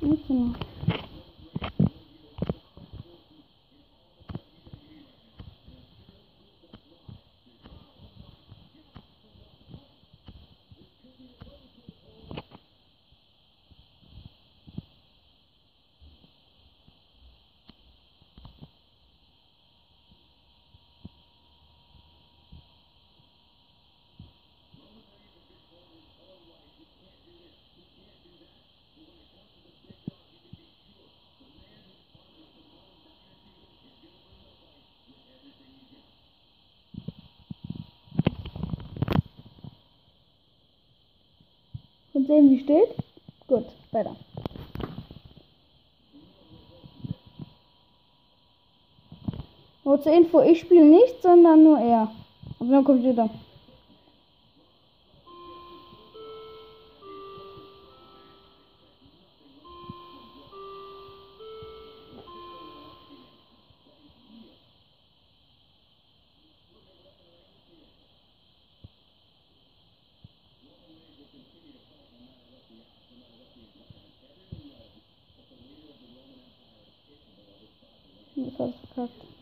为什么？Sehen, wie steht? Gut, weiter. Nur zur Info, ich spiele nicht, sondern nur er. Auf dem Computer. yukarı kart.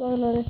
Bağları.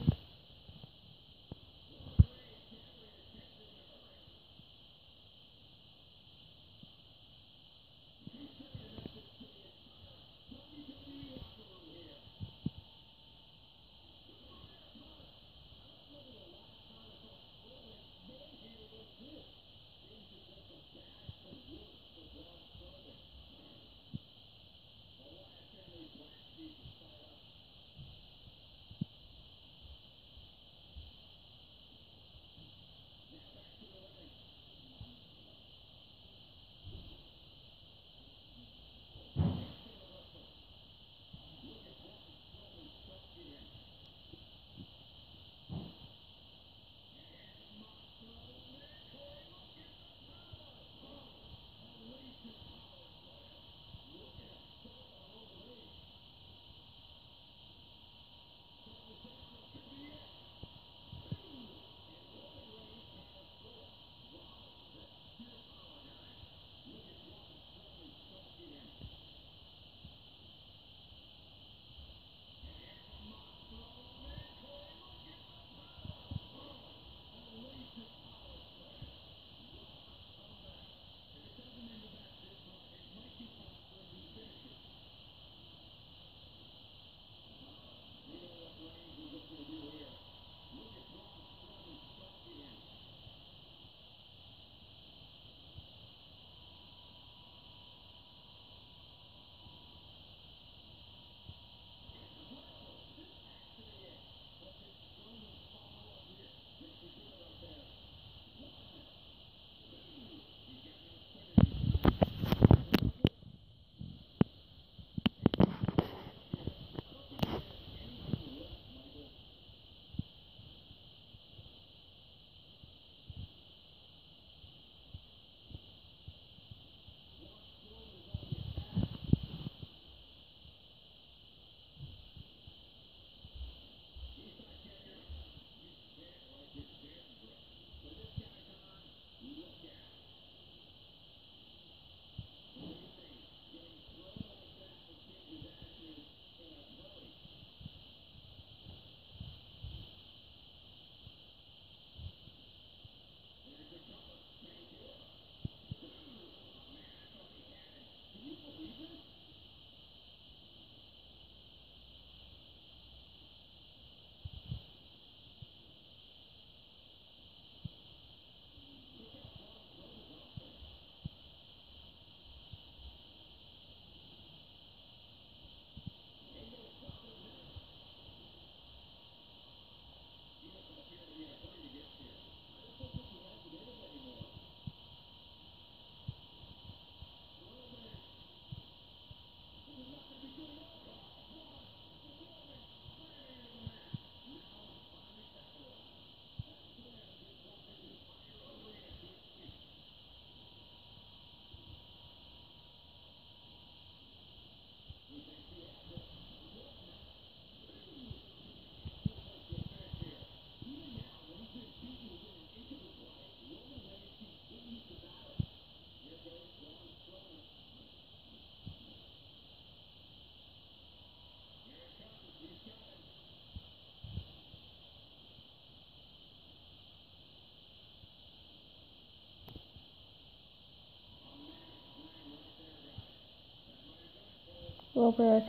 Robert.